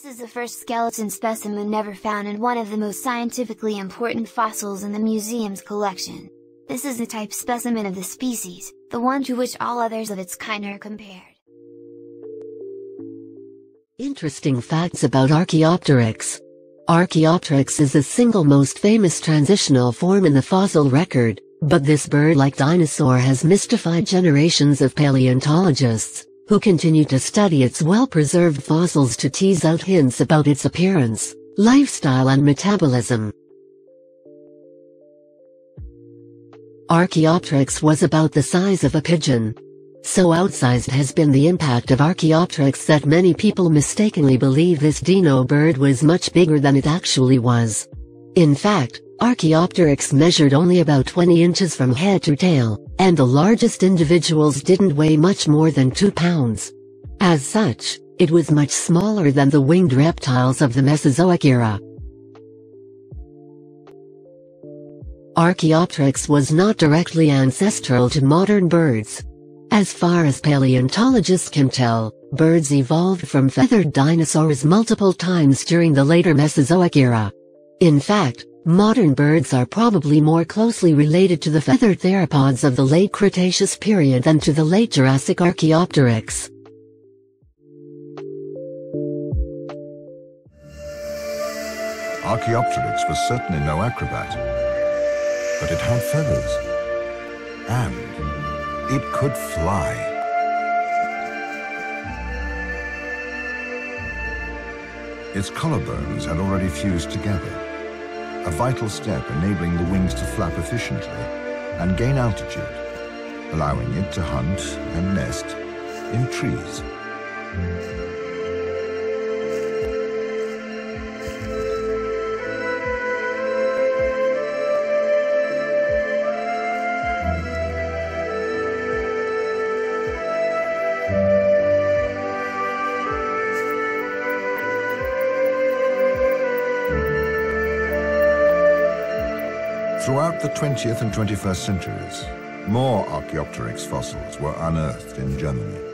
This is the first skeleton specimen never found and one of the most scientifically important fossils in the museum's collection. This is the type specimen of the species, the one to which all others of its kind are compared. Interesting facts about Archaeopteryx. Archaeopteryx is the single most famous transitional form in the fossil record, but this bird-like dinosaur has mystified generations of paleontologists who continue to study its well-preserved fossils to tease out hints about its appearance, lifestyle and metabolism. Archaeopteryx was about the size of a pigeon. So outsized has been the impact of Archaeopteryx that many people mistakenly believe this dino bird was much bigger than it actually was. In fact, Archaeopteryx measured only about 20 inches from head to tail, and the largest individuals didn't weigh much more than 2 pounds. As such, it was much smaller than the winged reptiles of the Mesozoic era. Archaeopteryx was not directly ancestral to modern birds. As far as paleontologists can tell, birds evolved from feathered dinosaurs multiple times during the later Mesozoic era. In fact, Modern birds are probably more closely related to the feathered theropods of the late Cretaceous period than to the late Jurassic Archaeopteryx. Archaeopteryx was certainly no acrobat, but it had feathers, and it could fly. Its collarbones had already fused together a vital step enabling the wings to flap efficiently and gain altitude, allowing it to hunt and nest in trees. Throughout the 20th and 21st centuries, more Archaeopteryx fossils were unearthed in Germany.